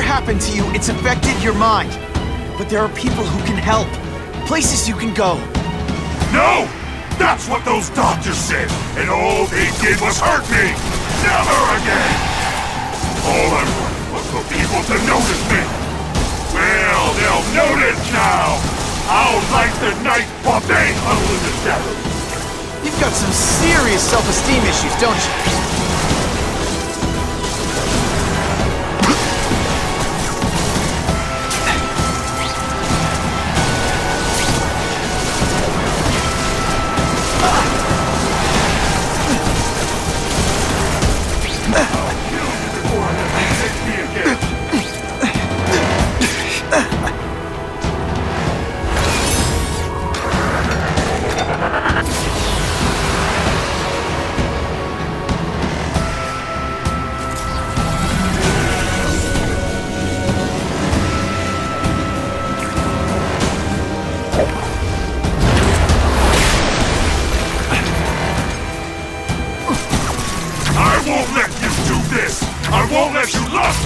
happened to you, it's affected your mind. But there are people who can help. Places you can go. No! That's what those doctors said, and all they did was hurt me! Never again! All I wanted was for people to notice me! Well, they'll notice now! I'll light the night while they huddle in the shadows! You've got some serious self-esteem issues, don't you?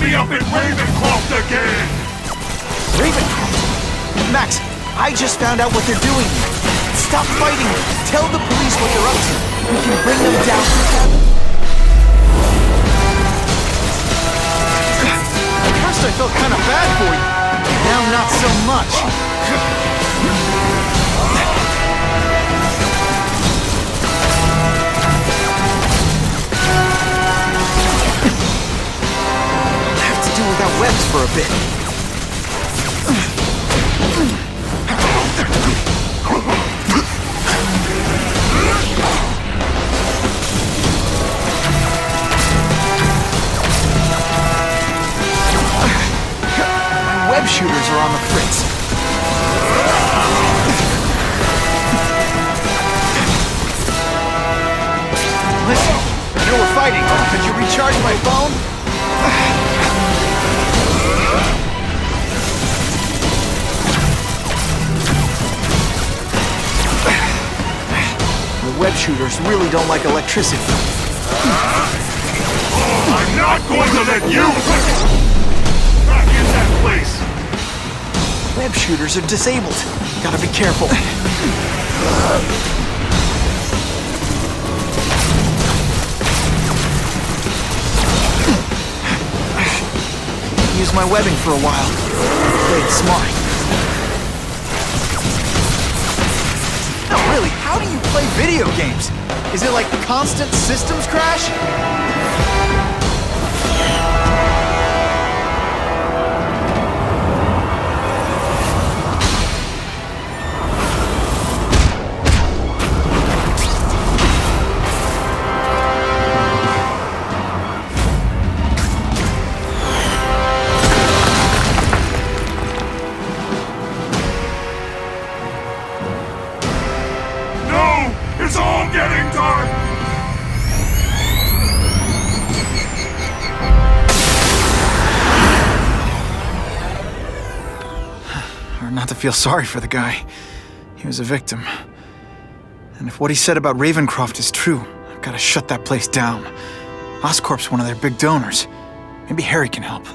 Me up in Ravencroft again! Ravencroft? Max, I just found out what they're doing. Stop fighting. Tell the police what they're up to. We can bring them down. At first I felt kind of bad for you. Now not so much. for a bit. Web shooters are on the fritz. Listen, know we're fighting. Could you recharge my phone? Web shooters really don't like electricity. I'm not going to let you back in that place. Web shooters are disabled. Gotta be careful. Use my webbing for a while. Play it smart. Play video games? Is it like constant systems crash? not to feel sorry for the guy. He was a victim. And if what he said about Ravencroft is true, I've got to shut that place down. Oscorp's one of their big donors. Maybe Harry can help.